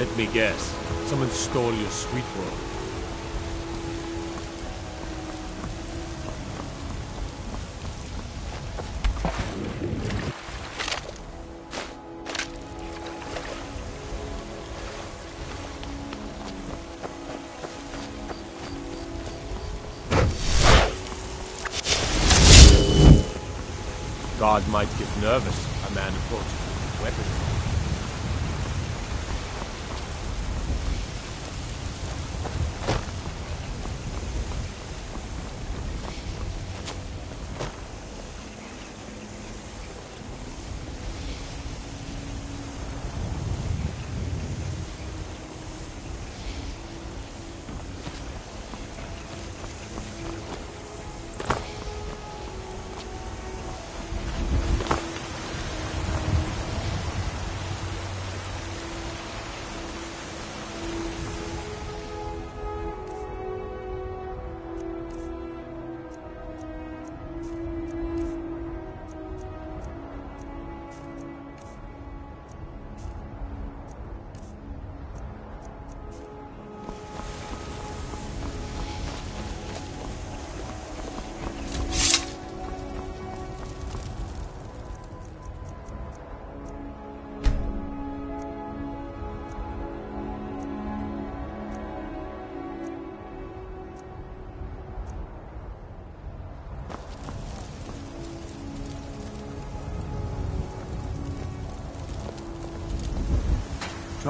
Let me guess. Someone stole your sweet roll. God might get nervous. A man approaches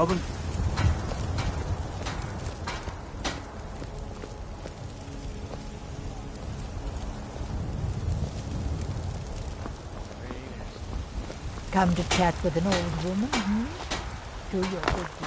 Trouble? Come to chat with an old woman, hmm? Do your good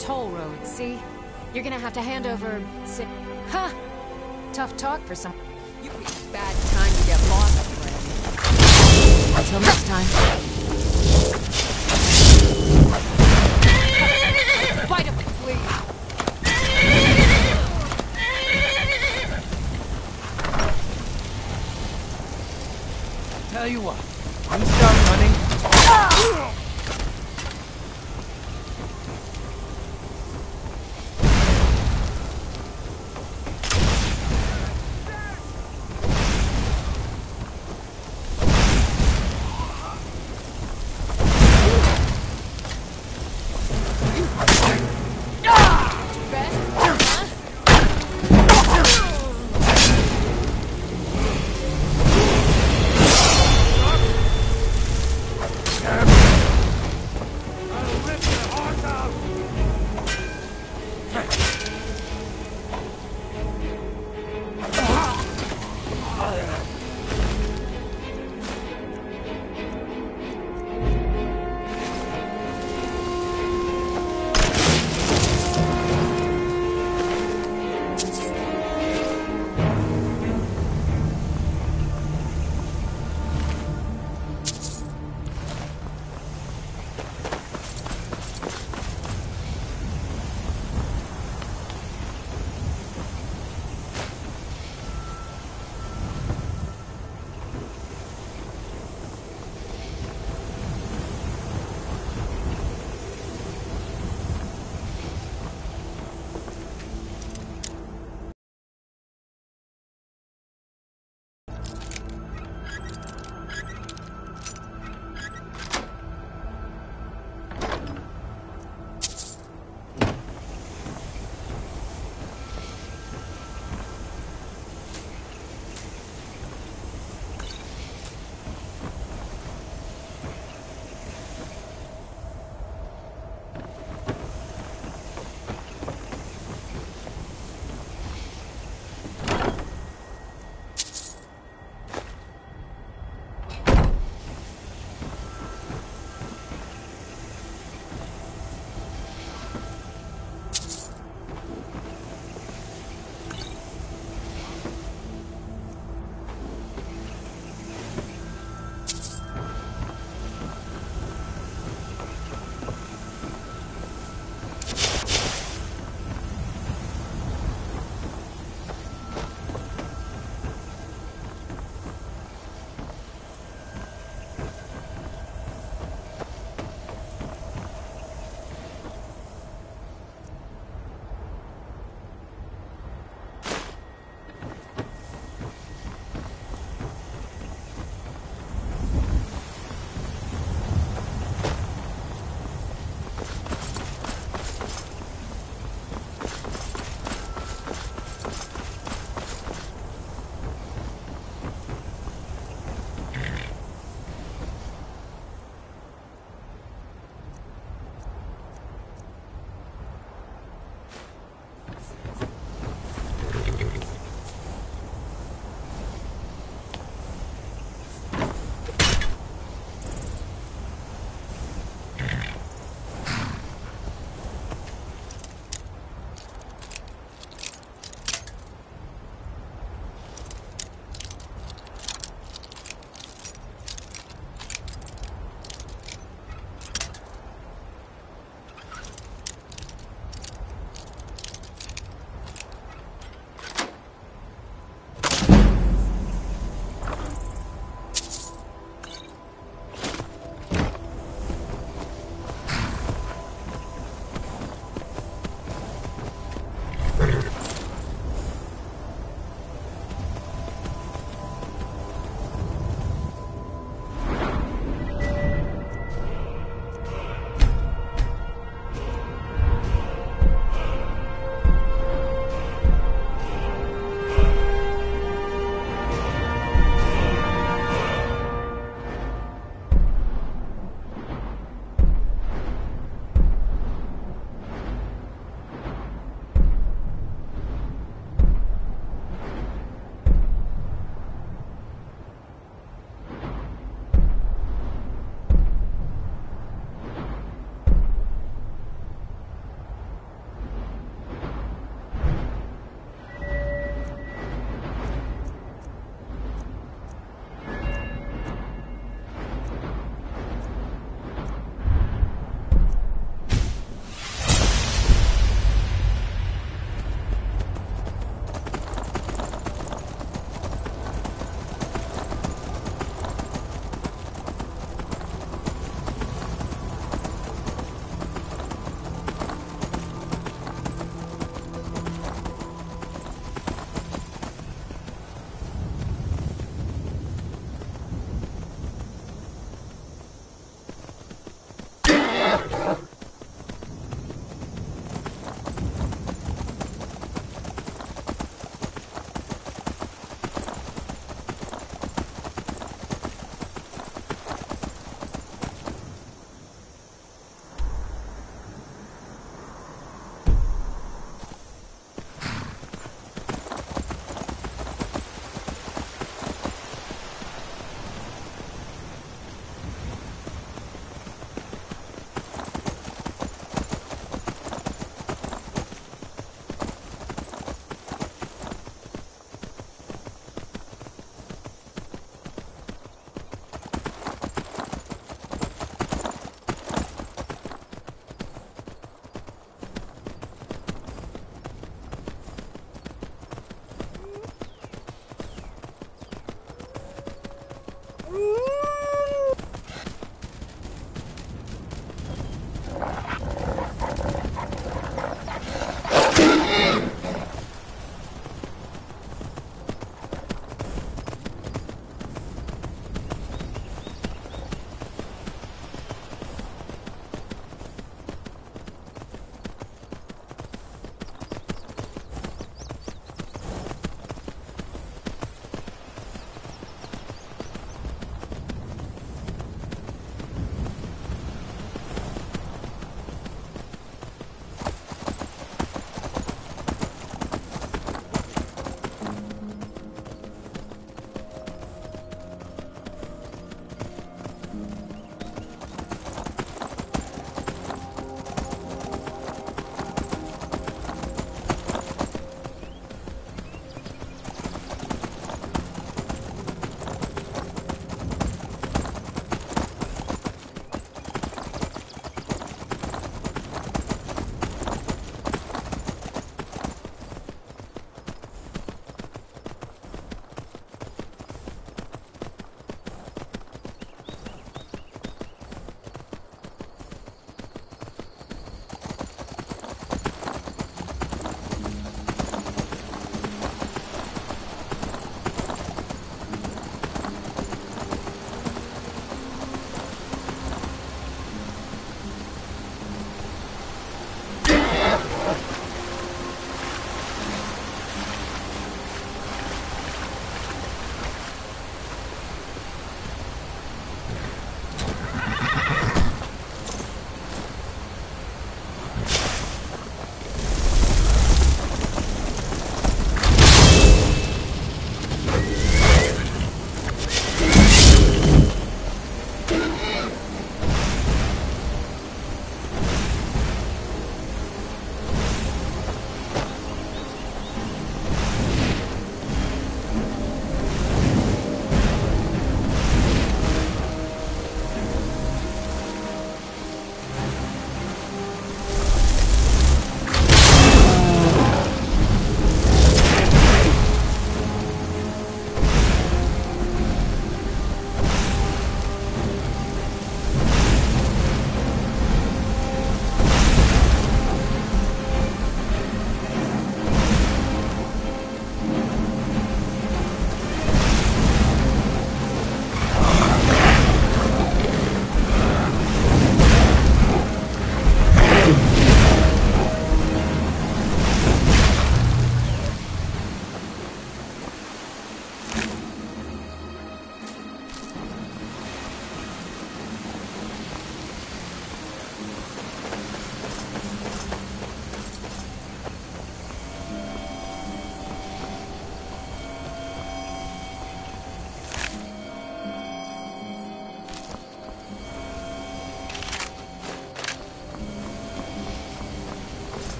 toll road, see? You're gonna have to hand over... Si huh! Tough talk for some... You bad time to get lost. Until next time.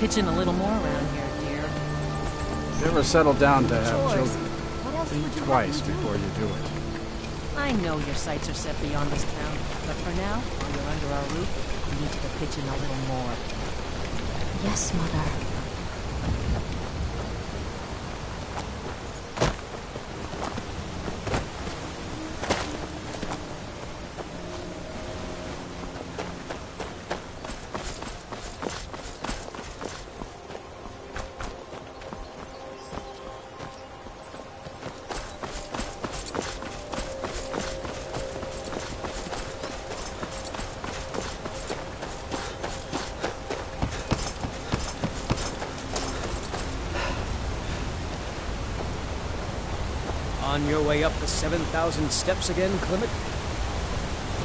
Need you to pitch in a little more around here, dear. If you ever settle down to have Chores. children, What else would think twice have me do? before you do it. I know your sights are set beyond this town, but for now, while you're under our roof, we need you to pitch in a little more. Yes, Mother. On your way up the 7,000 steps again, Clement?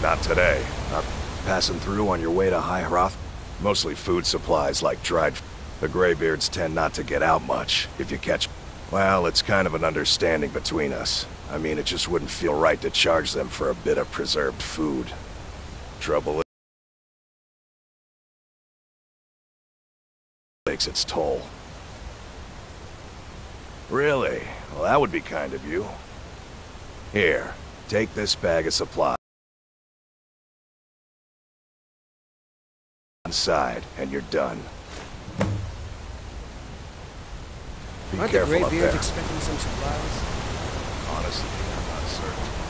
Not today. Not passing through on your way to High Hroth? Mostly food supplies like dried... The Greybeards tend not to get out much, if you catch... Well, it's kind of an understanding between us. I mean, it just wouldn't feel right to charge them for a bit of preserved food. Trouble takes its toll. Really? Well, that would be kind of you. Here, take this bag of supplies. Inside, and you're done. Be Aren't the careful up Greybeards there. expecting some supplies? Honestly, I'm not certain.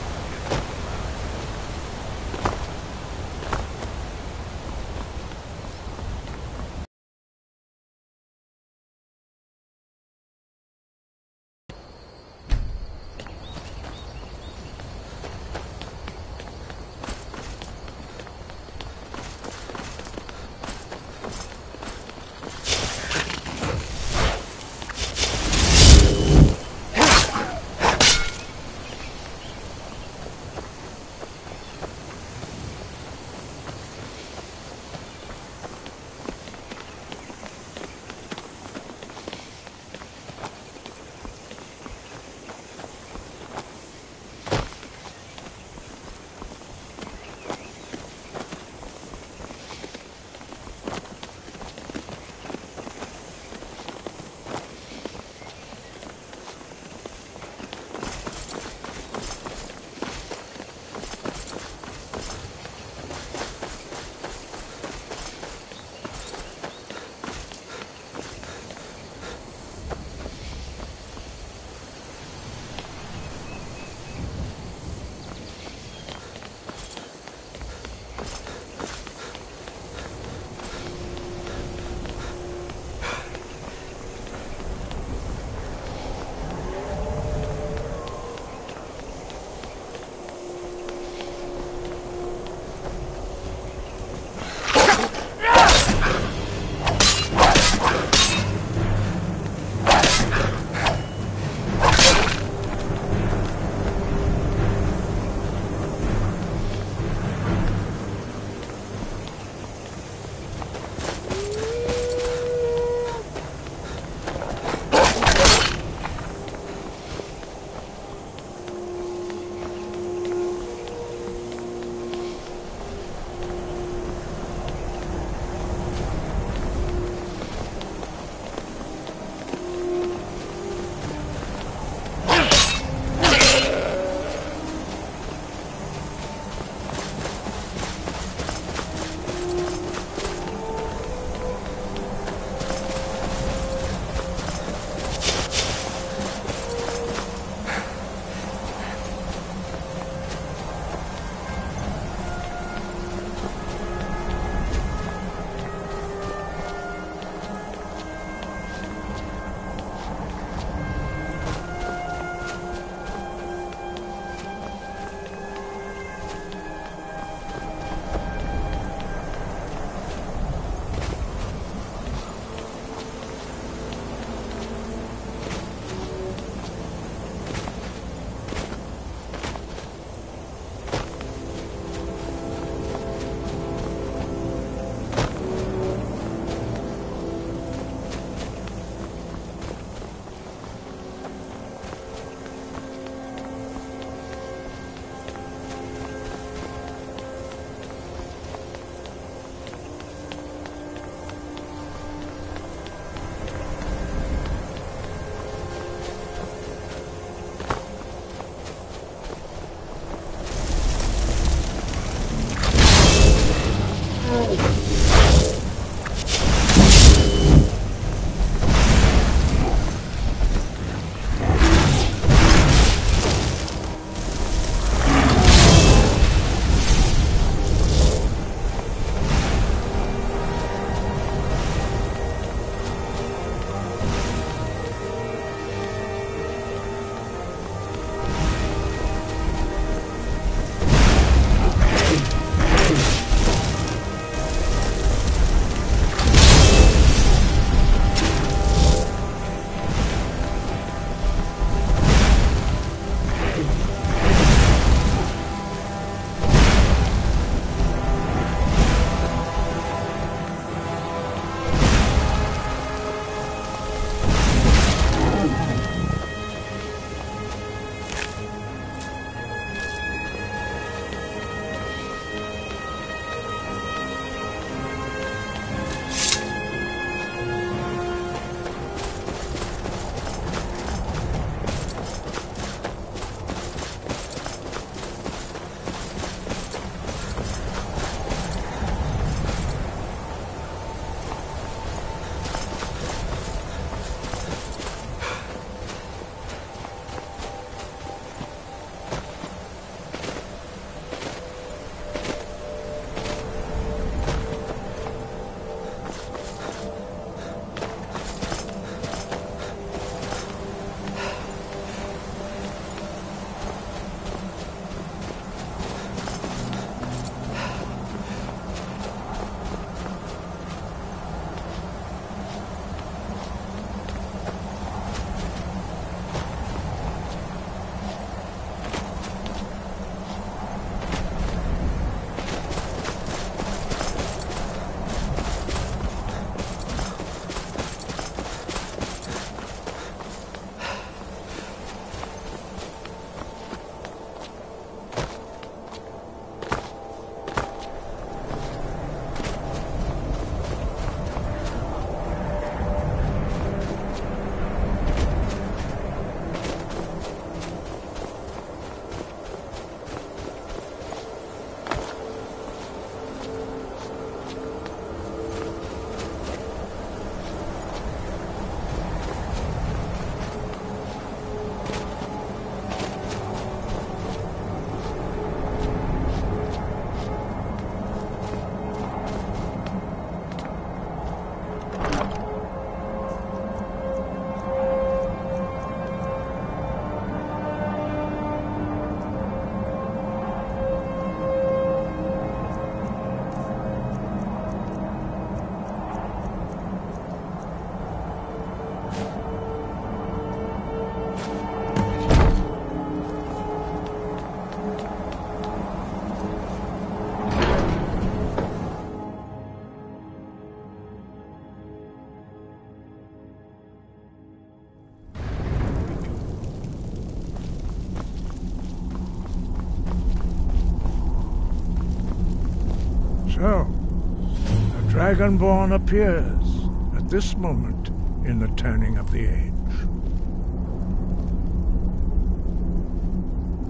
Dragonborn appears at this moment in the turning of the age.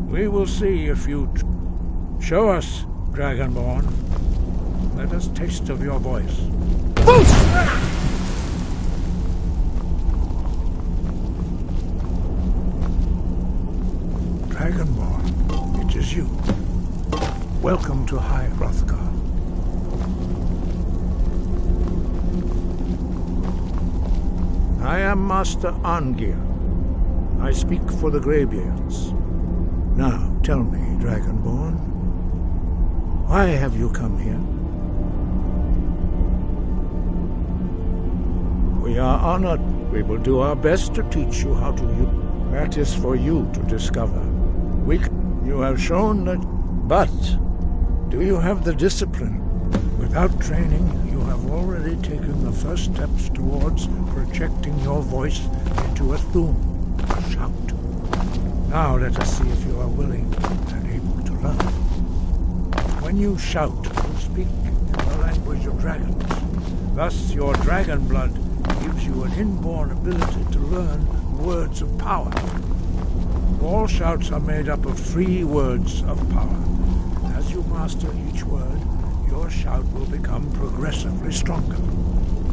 We will see if you show us, Dragonborn. Let us taste of your voice. Dragonborn, it is you. Welcome to High Hrothgar. I am Master Arngeir. I speak for the Greybeards. Now, tell me, Dragonborn, why have you come here? We are honored. We will do our best to teach you how to use. That is for you to discover. We, you have shown that, but do you have the discipline? Without training, already taken the first steps towards projecting your voice into a Thu'um, a shout. Now let us see if you are willing and able to learn. When you shout, you speak the language of dragons. Thus, your dragon blood gives you an inborn ability to learn words of power. All shouts are made up of three words of power. As you master each word, your shout will become progressively stronger.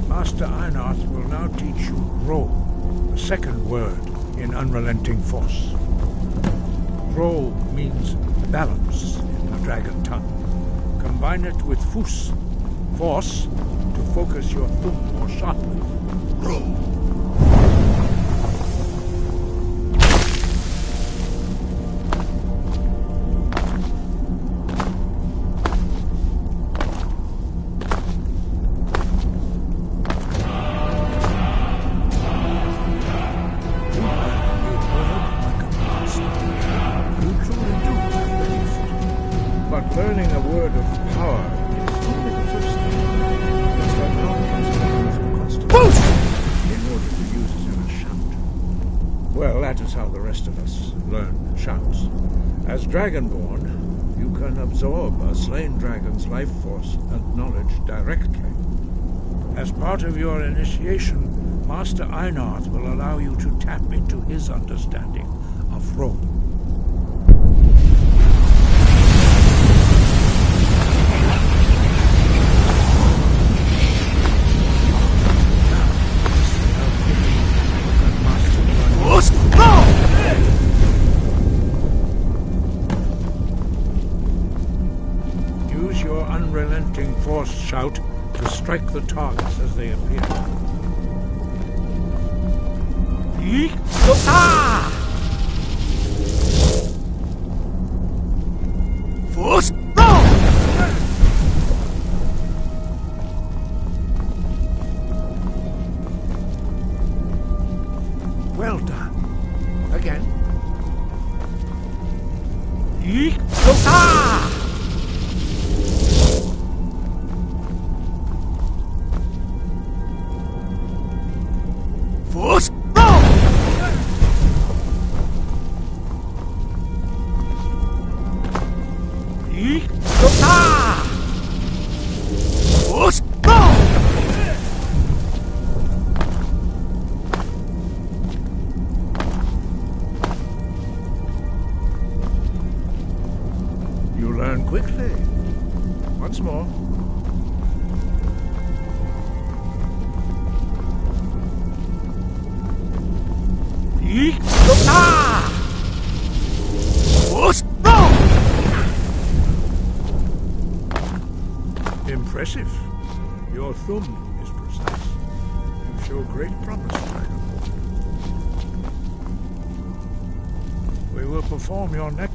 Master Einarth will now teach you Ro, the second word in Unrelenting Force. Ro means balance in the dragon tongue. Combine it with Fus, force, to focus your Thu'um more sharply. Ro. Life force and knowledge directly. As part of your initiation, Master Einarth will allow you to tap into his understanding of Ro. Well done. Perform your next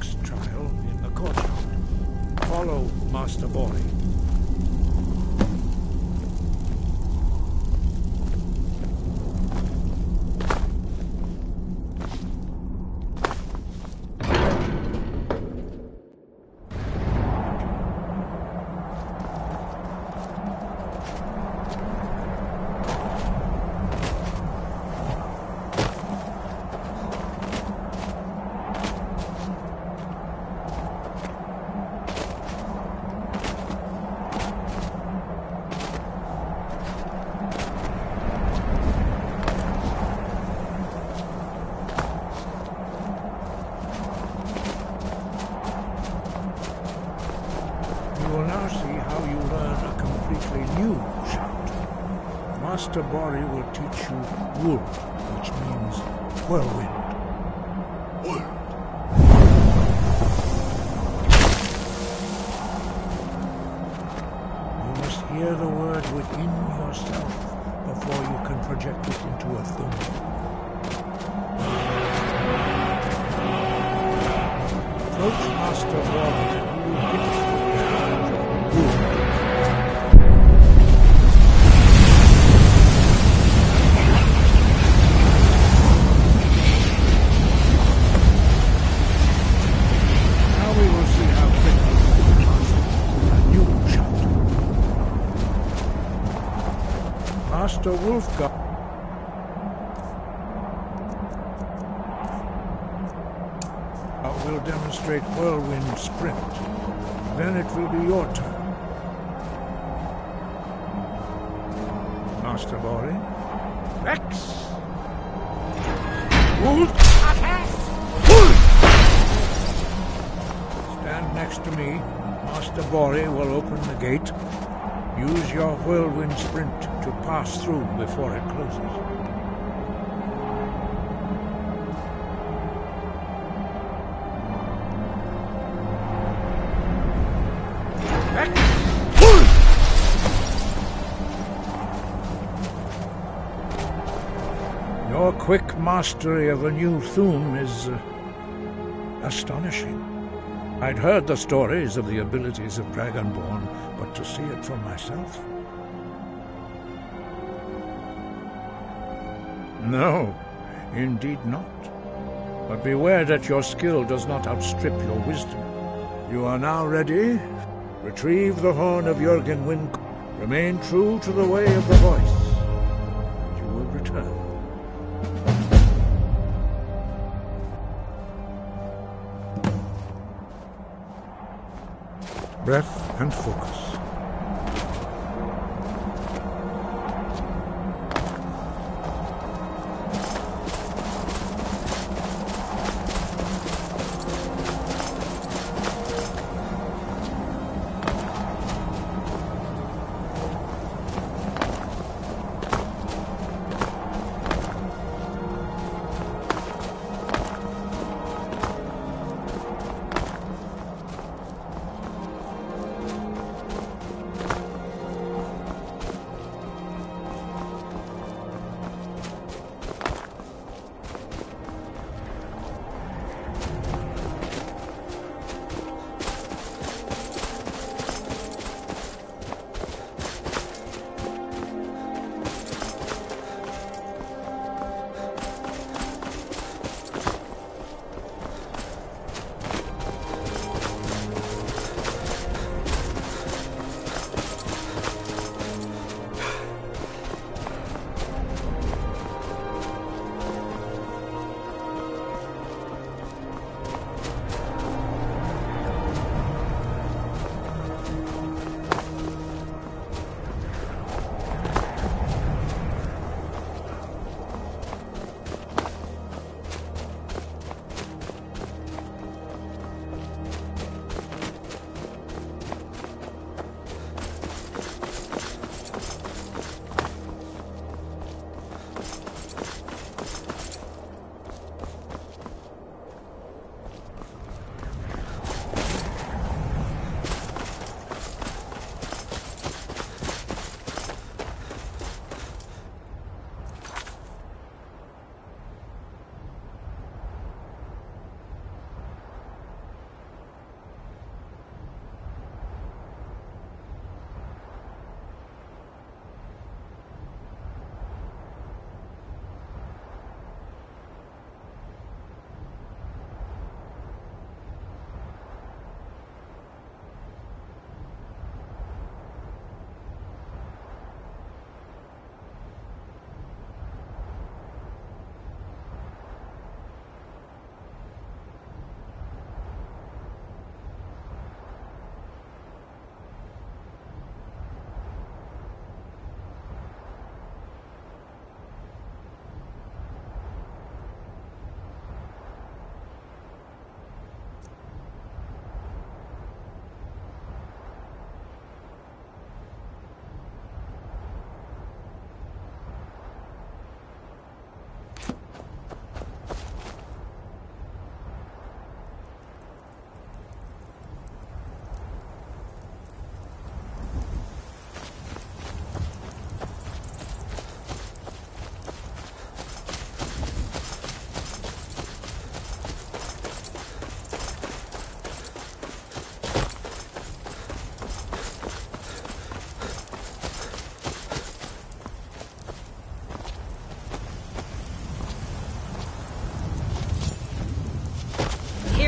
Tabori will teach you "Wuld," which means 12 Master Borri. Rex! Stand next to me Master Borri will open the gate. Use your whirlwind sprint to pass through before it closes. Quick mastery of a new Thu'um is uh, astonishing. I'd heard the stories of the abilities of Dragonborn, but to see it for myself? No, indeed not. But beware that your skill does not outstrip your wisdom. You are now ready. Retrieve the horn of Jurgen. Remain true to the way of the voice. Breath and focus.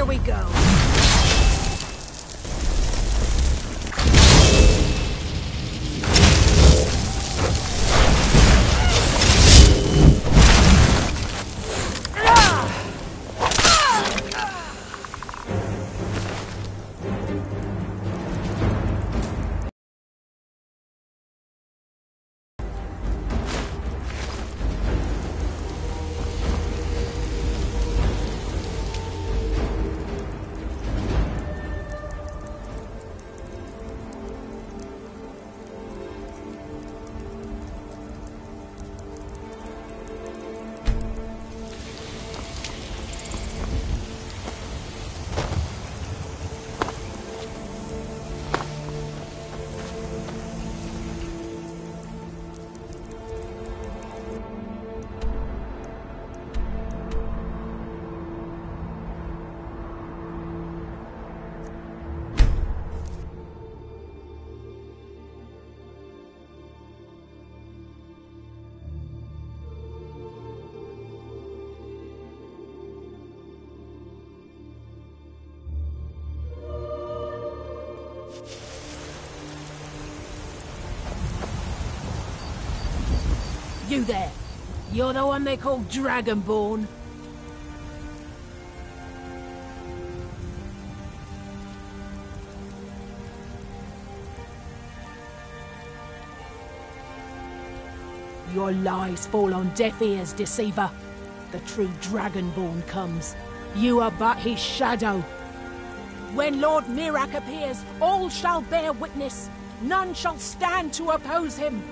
We go. You there. You're the one they call Dragonborn. Your lies fall on deaf ears, deceiver. The true Dragonborn comes. You are but his shadow. When Lord Miraak appears, all shall bear witness. None shall stand to oppose him.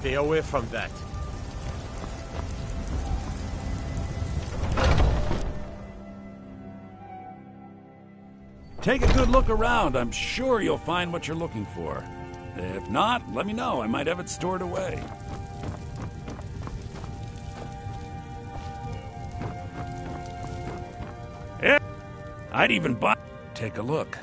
Stay away from that. Take a good look around. I'm sure you'll find what you're looking for. If not, let me know. I might have it stored away. Yeah, I'd even buy. Take a look.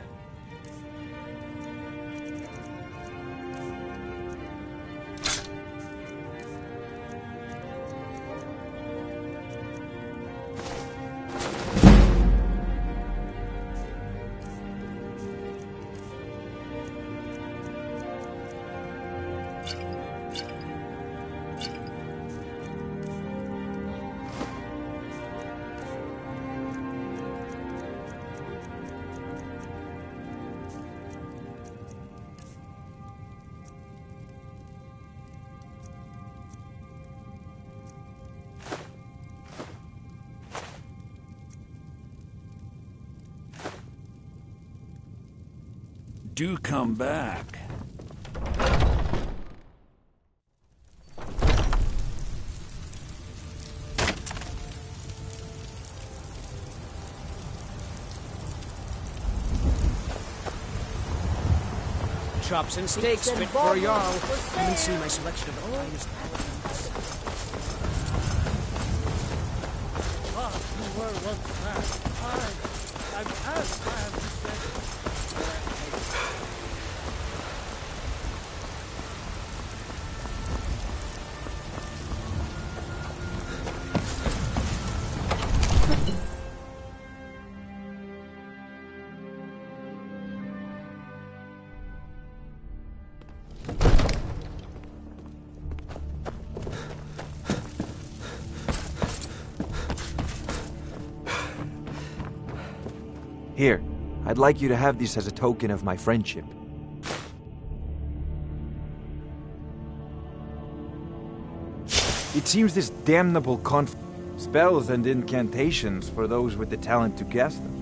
Do come back. Chops and steaks fit for a Jarl. Come and see my selection of the finest paladins. Ah, you were once mad. I, I'm as mad today. I'd like you to have this as a token of my friendship. It seems this damnable conf... spells and incantations for those with the talent to cast them.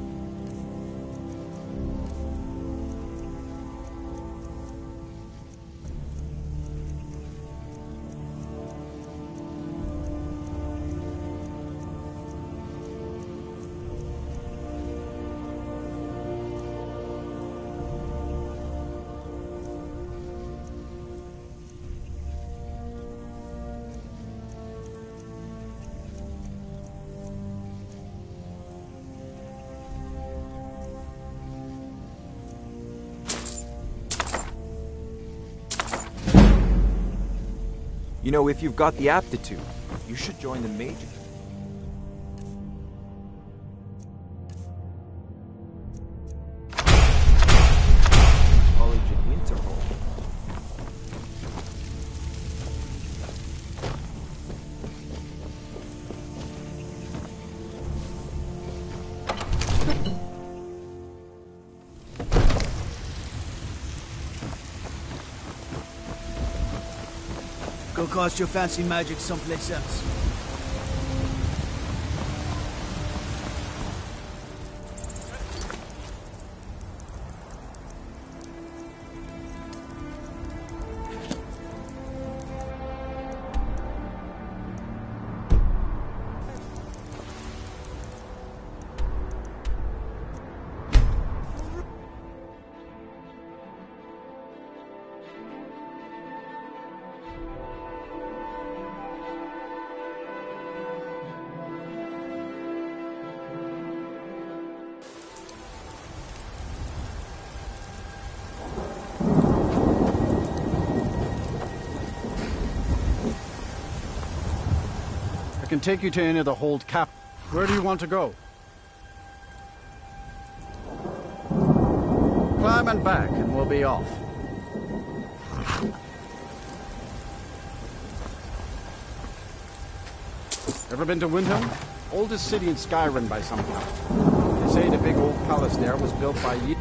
Know, if you've got the aptitude, you should join the Major. Go cast your fancy magic someplace else. Can take you to any of the hold cap. Where do you want to go? Climb and back, and we'll be off. Ever been to Windhelm? Oldest city in Skyrim by some count. They say the big old palace there was built by Ye-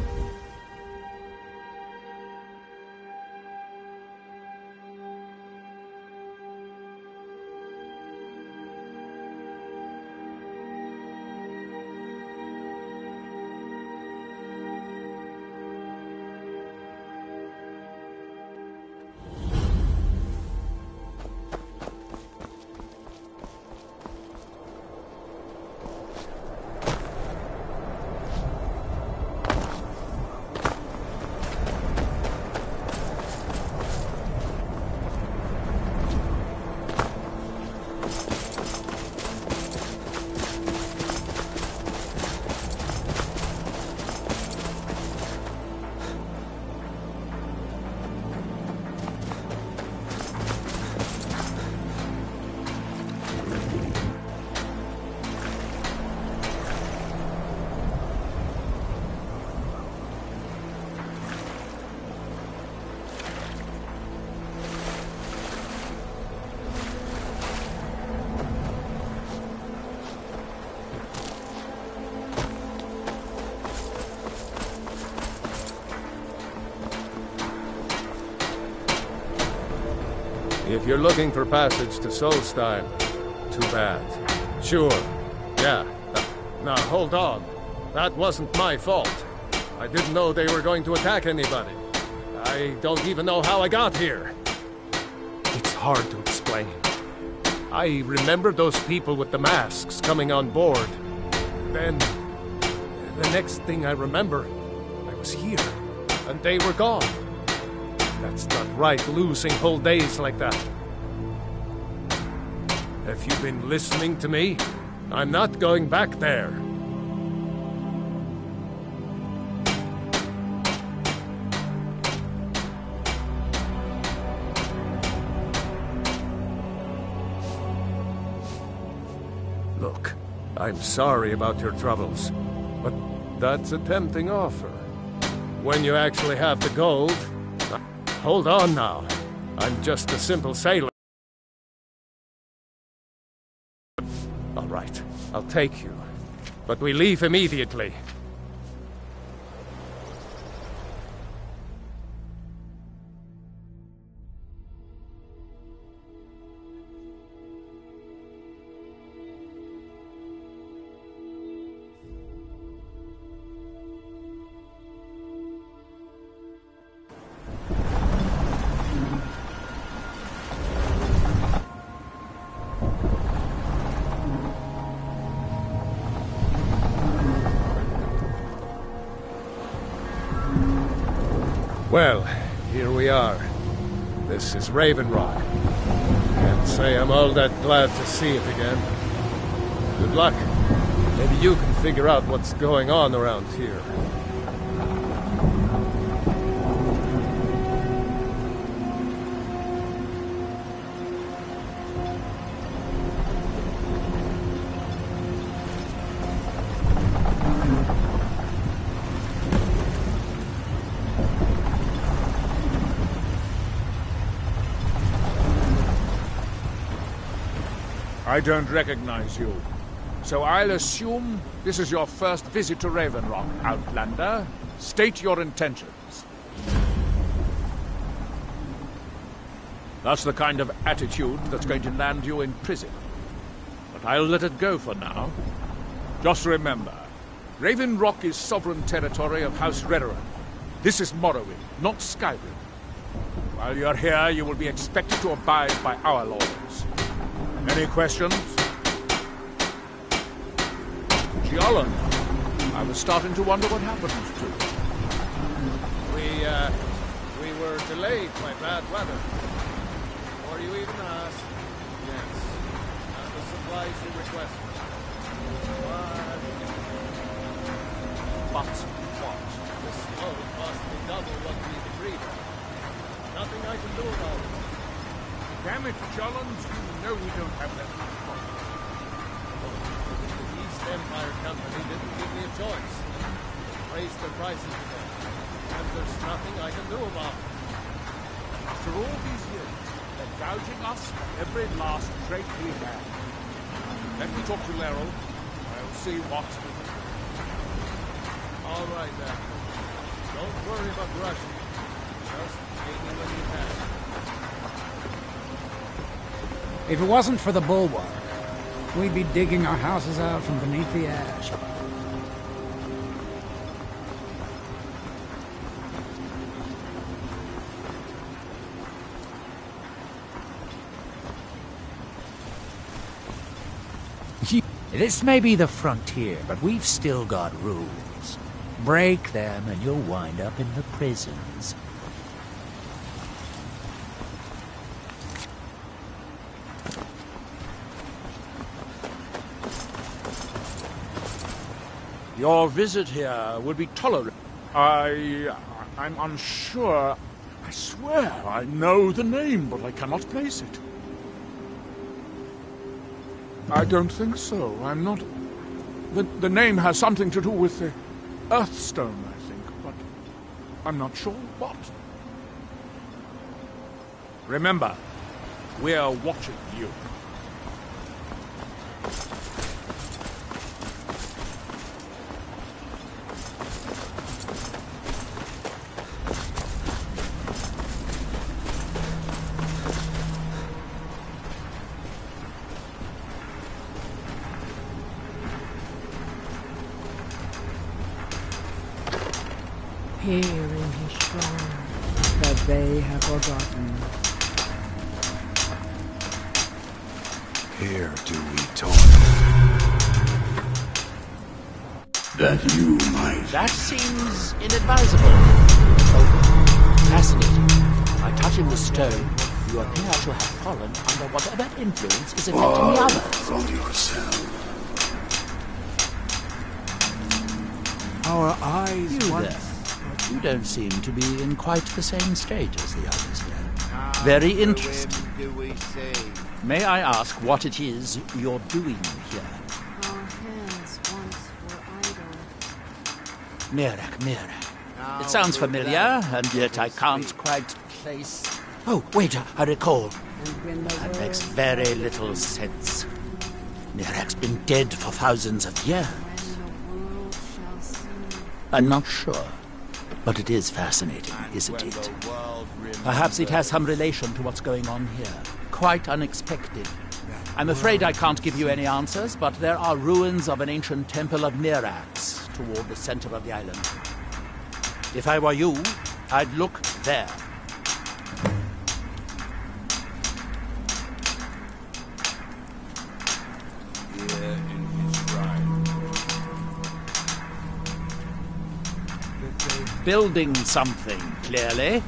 If you're looking for passage to Solstheim, too bad. Sure, yeah. Now, hold on. That wasn't my fault. I didn't know they were going to attack anybody. I don't even know how I got here. It's hard to explain. I remember those people with the masks coming on board. Then, the next thing I remember, I was here, and they were gone. That's not right, losing whole days like that. Have you been listening to me? I'm not going back there. Look, I'm sorry about your troubles, but that's a tempting offer. When you actually have the gold, Hold on now. I'm just a simple sailor. I'll take you. But we leave immediately. Raven Rock. Can't say I'm all that glad to see it again. Good luck. Maybe you can figure out what's going on around here. I don't recognize you. So I'll assume this is your first visit to Raven Rock, Outlander. State your intentions. That's the kind of attitude that's going to land you in prison. But I'll let it go for now. Just remember, Raven Rock is sovereign territory of House Redoran. This is Morrowind, not Skyrim. While you're here, you will be expected to abide by our laws. Any questions? Gjalund, I was starting to wonder what happened to you. We, uh, we were delayed by bad weather. Before you even asked, yes, and the supplies you requested. But, But what? this load cost me double what we agreed on. Nothing I can do about it. Damn it, Gjalund, you know we don't have that much money. The East Empire Company didn't give me a choice. Raised the prices again. And there's nothing I can do about it. After all these years, they're gouging us every last trait we have. Let me talk to Lleril. I'll see what... All right, then. Don't worry about rushing. Just pay me when you can. If it wasn't for the bulwark, we'd be digging our houses out from beneath the ash. This may be the frontier, but we've still got rules. Break them and you'll wind up in the prisons. Your visit here would be tolerated. I... Uh, I'm unsure. I swear I know the name, but I cannot place it. I don't think so. I'm not... The, the name has something to do with the Earthstone, I think, but I'm not sure what. Remember, we're watching you. Seem to be in quite the same state as the others here. Very interesting. May I ask what it is you're doing here? Our hands once were idle. Miraak, Miraak. It sounds familiar, and yet I can't quite place. Oh, wait, I recall. That makes very little sense. Miraak's been dead for thousands of years. I'm not sure, but it is fascinating, isn't it? Perhaps it has some relation to what's going on here. Quite unexpected. I'm afraid I can't give you any answers, but there are ruins of an ancient temple of Miraak's toward the center of the island. If I were you, I'd look there. Building something, clearly.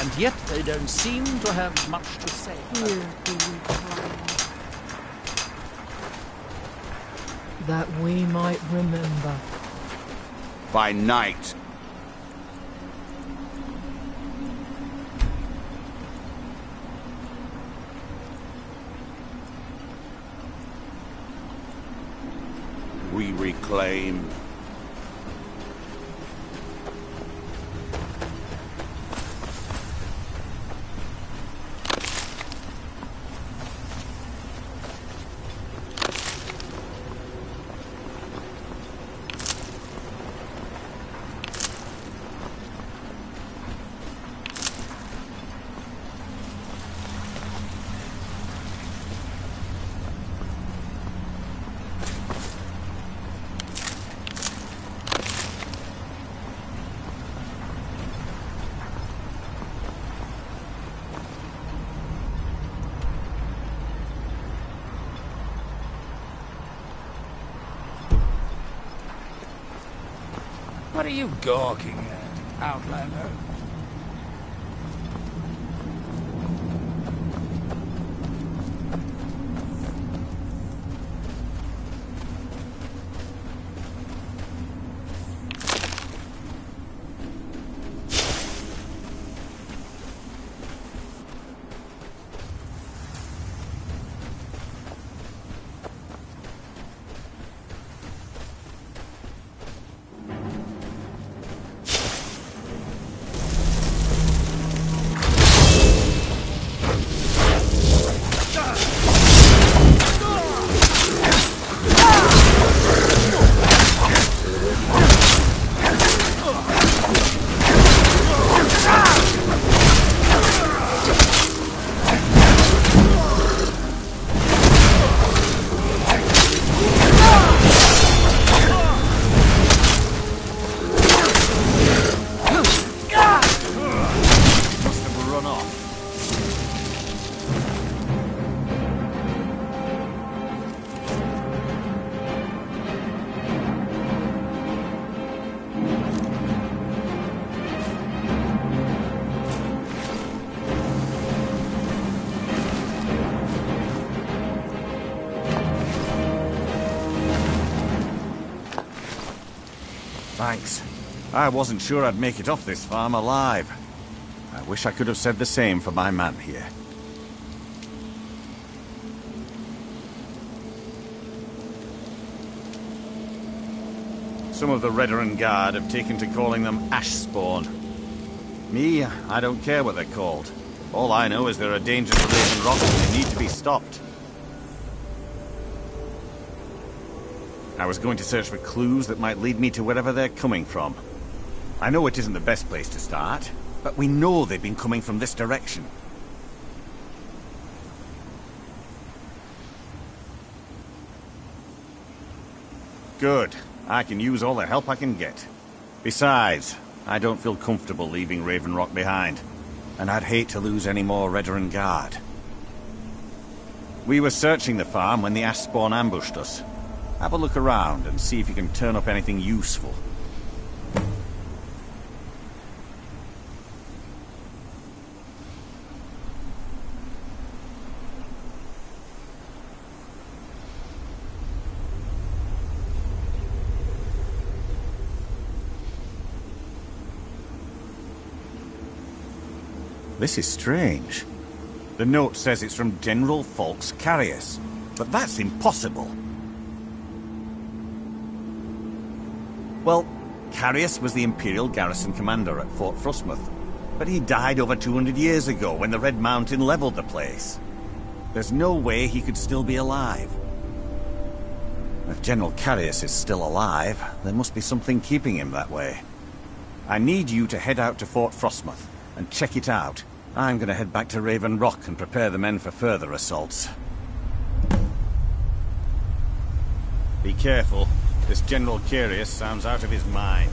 And yet they don't seem to have much to say. Here do we cry. That we might remember. By night. We reclaim What are you gawking Thanks. I wasn't sure I'd make it off this farm alive. I wish I could have said the same for my man here. Some of the Redoran Guard have taken to calling them Ash Spawn. Me, I don't care what they're called. All I know is they're a danger to Raven Rock and they need to be stopped. I was going to search for clues that might lead me to wherever they're coming from. I know it isn't the best place to start, but we know they've been coming from this direction. Good. I can use all the help I can get. Besides, I don't feel comfortable leaving Raven Rock behind, and I'd hate to lose any more Redoran Guard. We were searching the farm when the Ash Spawn ambushed us. Have a look around and see if you can turn up anything useful. This is strange. The note says it's from General Falx Carius, but that's impossible. Well, Carius was the Imperial garrison commander at Fort Frostmoth, but he died over 200 years ago when the Red Mountain leveled the place. There's no way he could still be alive. If General Carius is still alive, there must be something keeping him that way. I need you to head out to Fort Frostmoth and check it out. I'm going to head back to Raven Rock and prepare the men for further assaults. Be careful. This General Carius sounds out of his mind.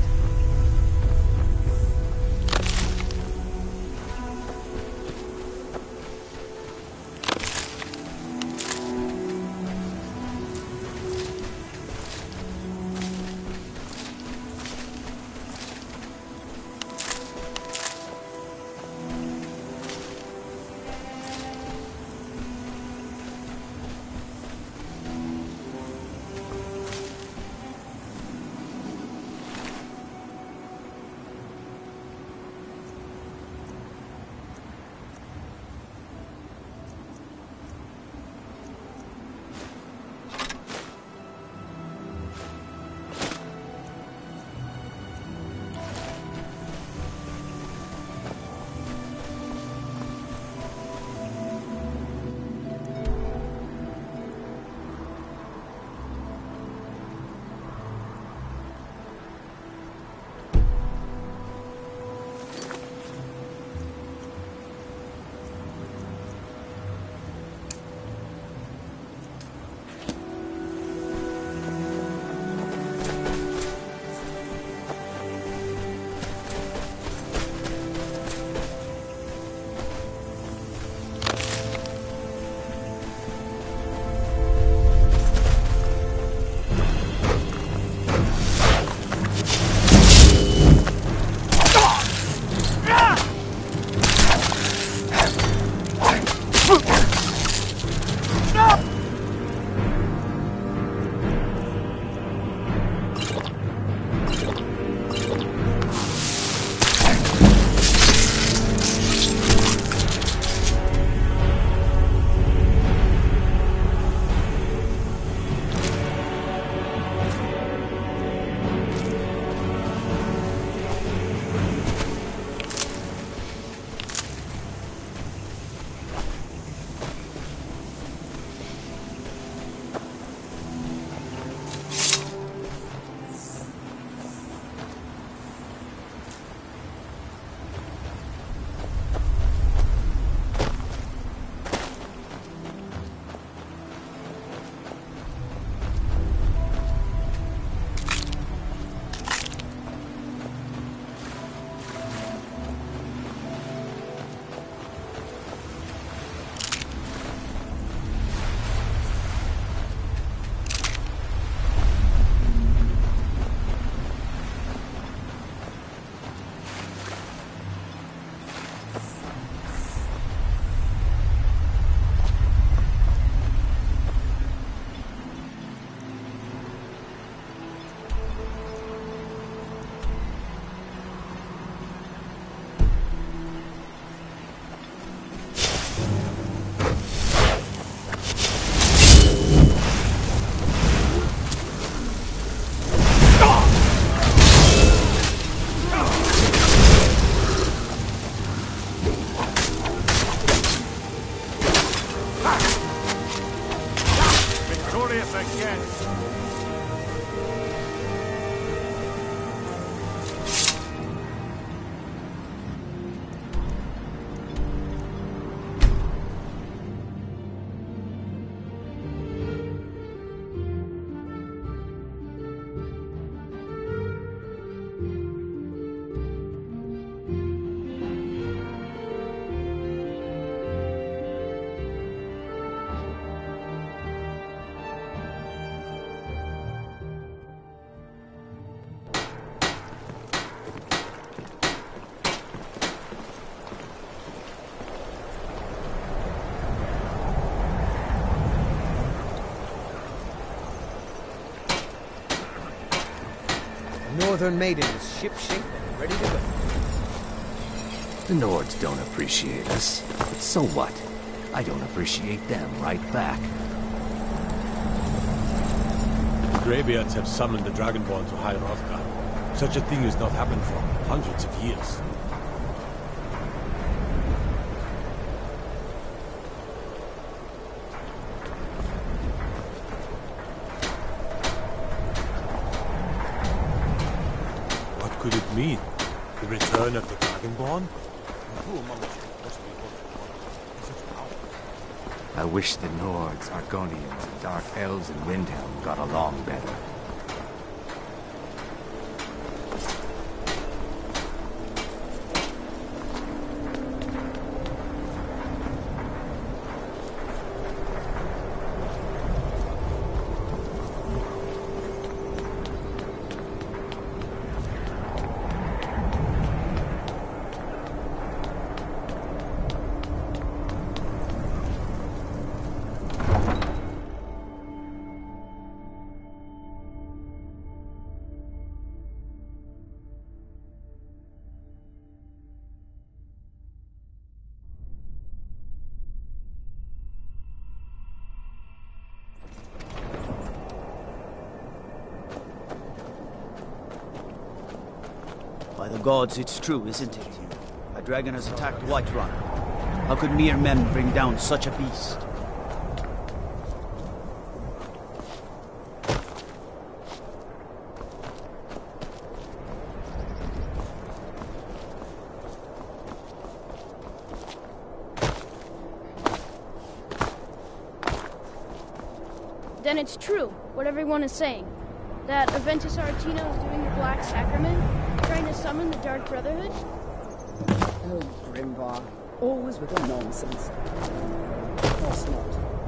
Northern Maiden is shipshape and ready to go. The Nords don't appreciate us. But so what? I don't appreciate them right back. The Greybeards have summoned the Dragonborn to High Hrothgar. Such a thing has not happened for hundreds of years. What could it mean? The return of the Dragonborn? Who among us could possibly hold such power? I wish the Nords, Argonians, Dark Elves and Windhelm got along better. Gods, it's true, isn't it? A dragon has attacked Whiterun. How could mere men bring down such a beast? Then it's true, what everyone is saying. That Aventus Aretino is doing the Black Sacrament, summon the Dark Brotherhood? Oh, Grimvar. Always with the nonsense. Of course not.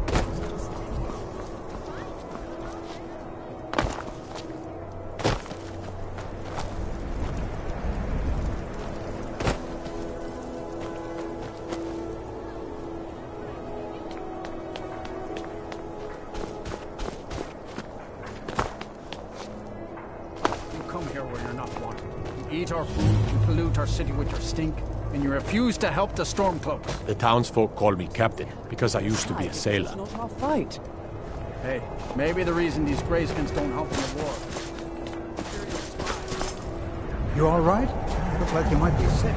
You eat our food, you pollute our city with your stink, and you refuse to help the Stormcloaks. The townsfolk call me captain because I used to be a sailor. It's Not our fight. Hey, maybe the reason these Greyskins don't help in the war. You all right? Look like you might be sick.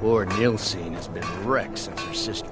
Poor Nilsine has been wrecked since her sister.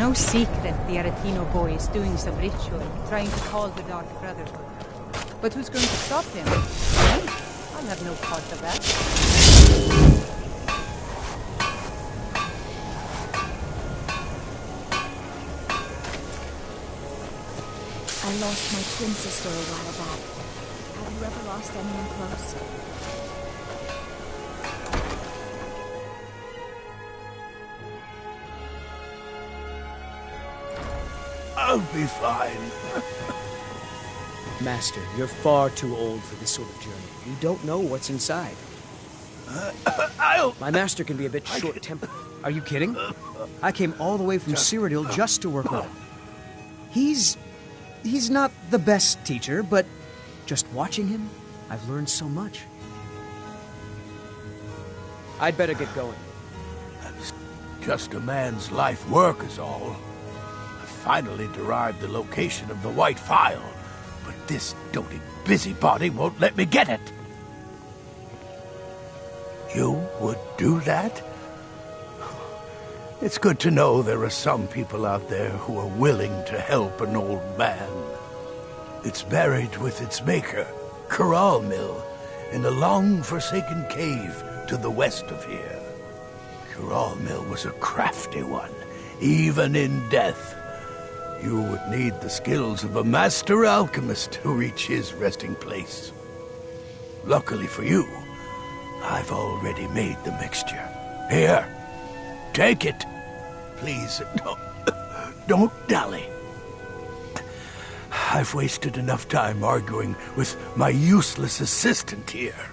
No secret the Aretino boy is doing some ritual, trying to call the Dark Brotherhood. But who's going to stop him? I'll have no part of that. I lost my twin sister a while back. Have you ever lost anyone close? I'll be fine. Master, you're far too old for this sort of journey. You don't know what's inside. I'll... My master can be a bit short-tempered. Are you kidding? I came all the way from Cyrodiil just to work with him. He's... he's not the best teacher, but just watching him, I've learned so much. I'd better get going. That's Just a man's life work is all. Finally derived the location of the White Phial, but this doting busybody won't let me get it. You would do that? It's good to know there are some people out there who are willing to help an old man. It's buried with its maker, Curalmil, in a long-forsaken cave to the west of here. Curalmil was a crafty one, even in death. You would need the skills of a master alchemist to reach his resting place. Luckily for you, I've already made the mixture. Here, take it. Please, don't, don't dally. I've wasted enough time arguing with my useless assistant here.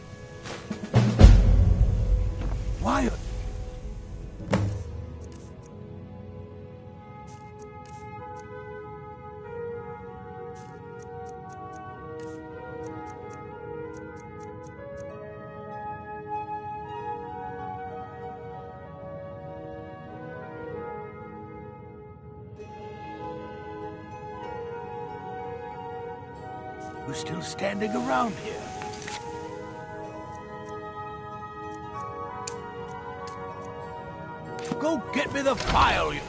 Why? Standing around here? Go get me the phial, you...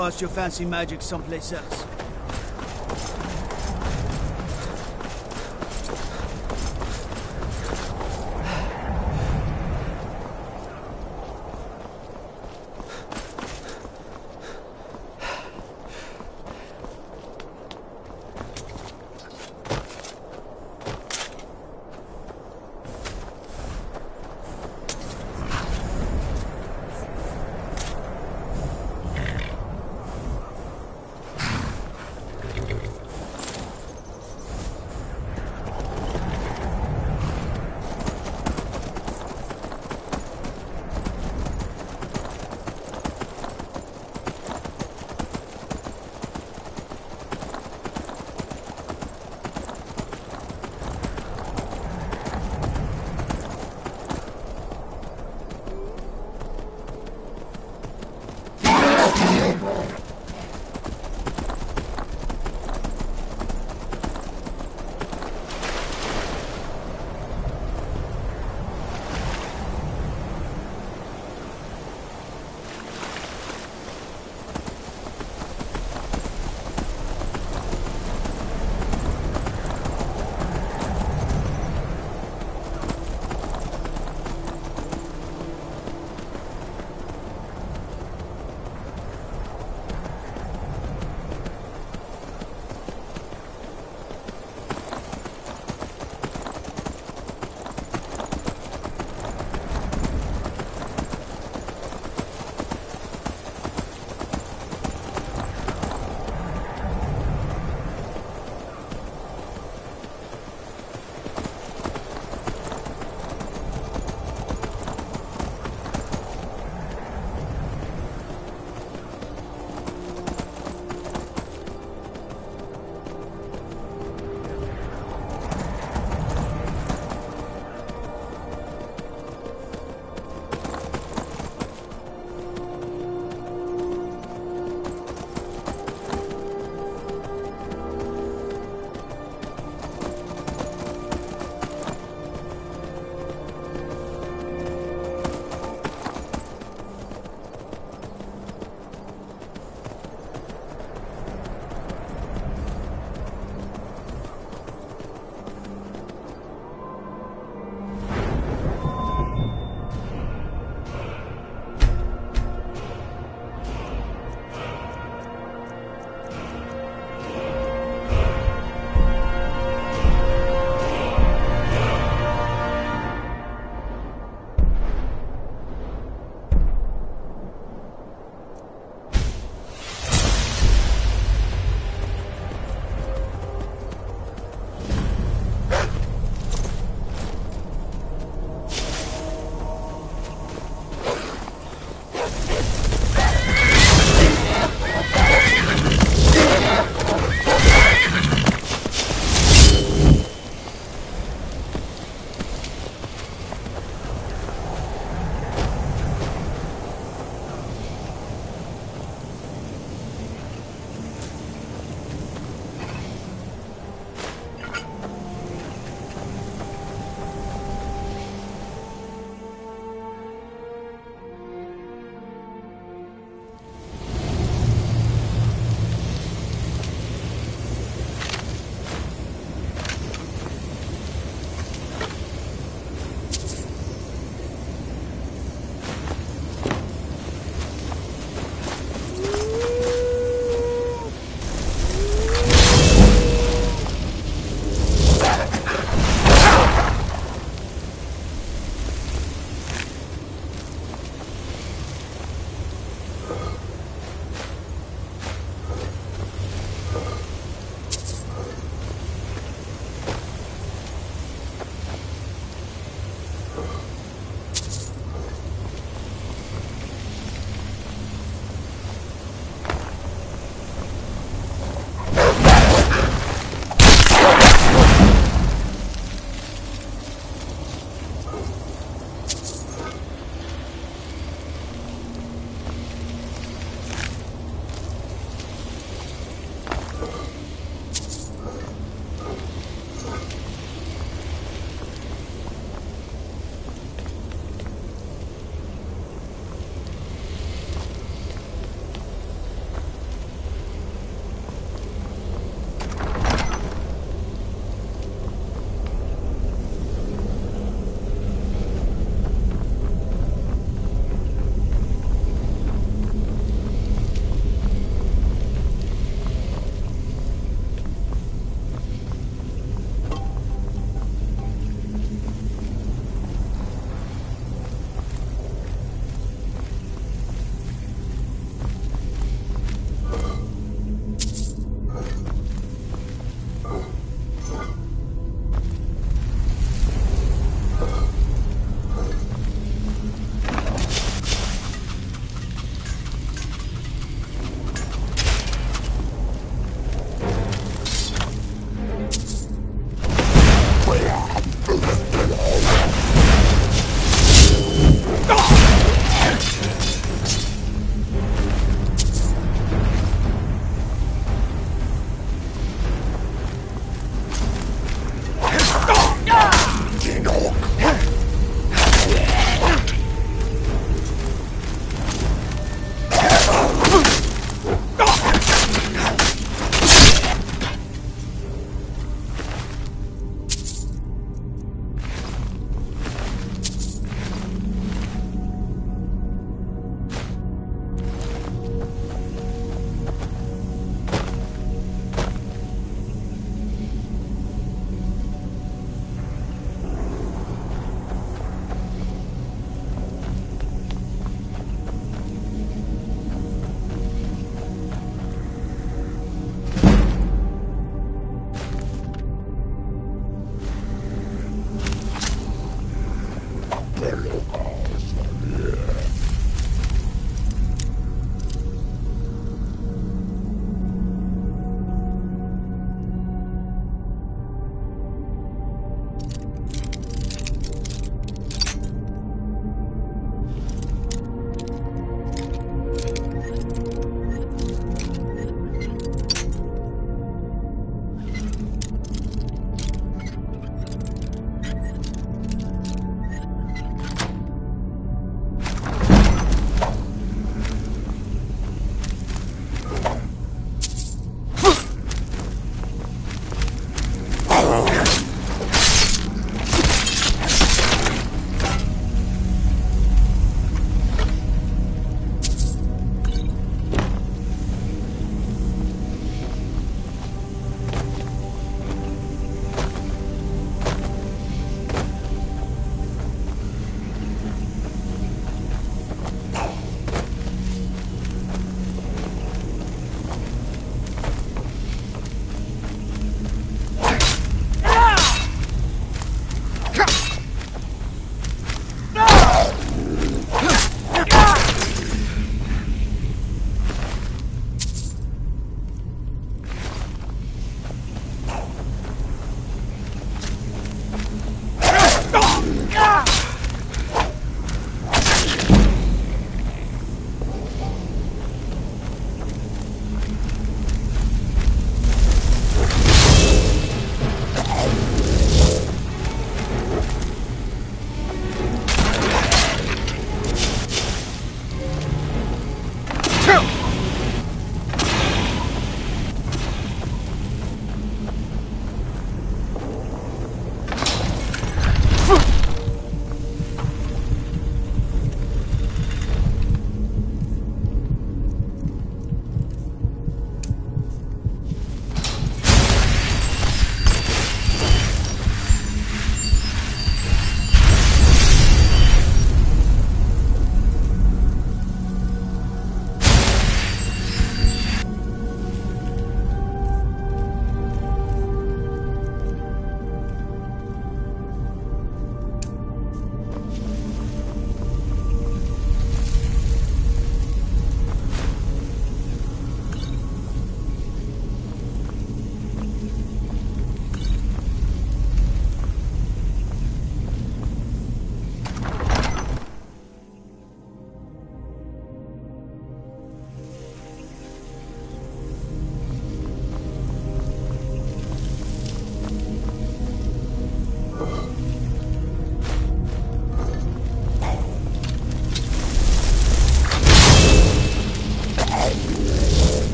cast your fancy magic someplace else.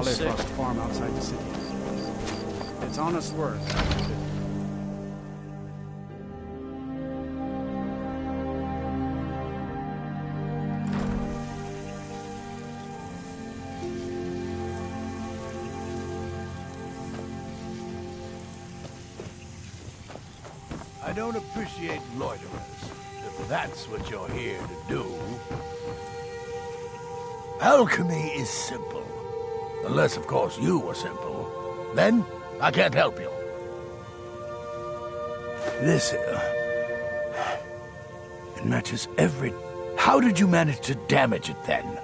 Hollyfrost farm outside the city. It's honest work. I don't appreciate loiterers, if that's what you're here to do. Alchemy is simple. Unless, of course, you are simple. Then, I can't help you. This, uh, It matches every... How did you manage to damage it, then?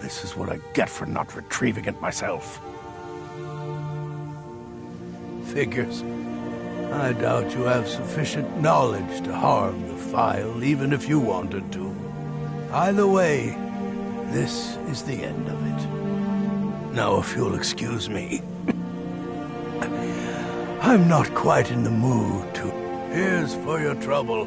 This is what I get for not retrieving it myself. Figures. I doubt you have sufficient knowledge to harm the phial, even if you wanted to. Either way, this is the end of it. Now, if you'll excuse me. I'm not quite in the mood to... Here's for your trouble.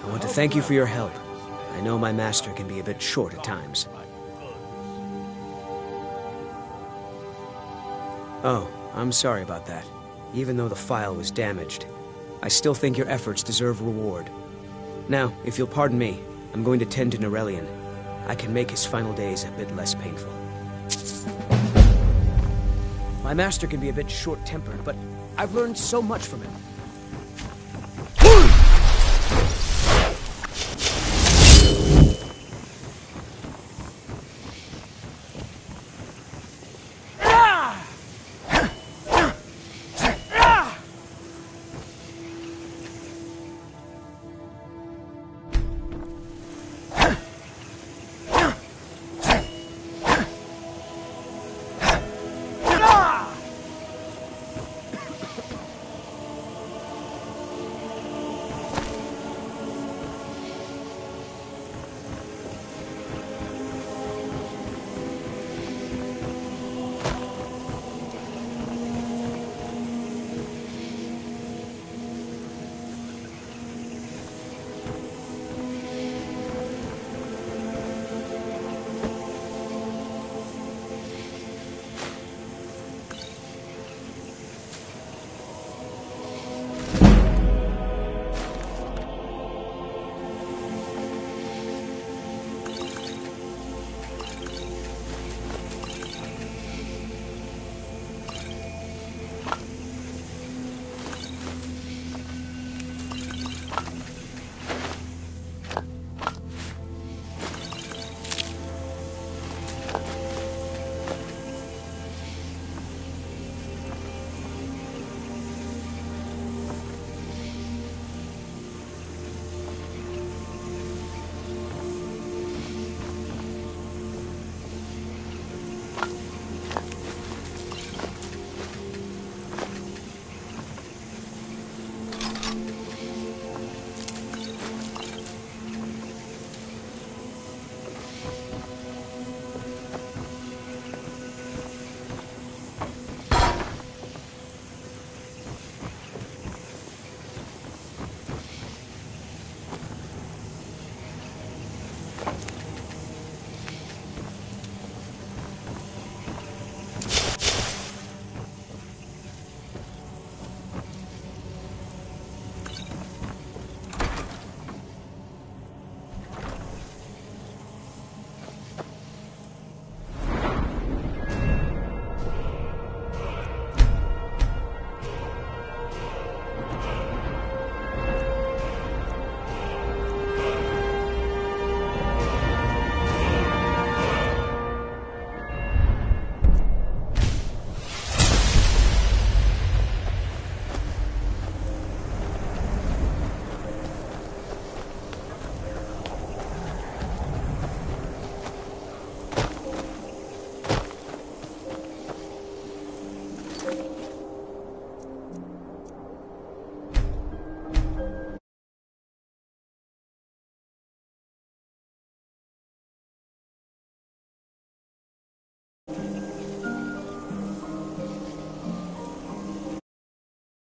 I want to thank you for your help. I know my master can be a bit short at times. Oh, I'm sorry about that. Even though the phial was damaged, I still think your efforts deserve reward. Now, if you'll pardon me, I'm going to tend to Nurelion. I can make his final days a bit less painful. My master can be a bit short-tempered, but I've learned so much from him.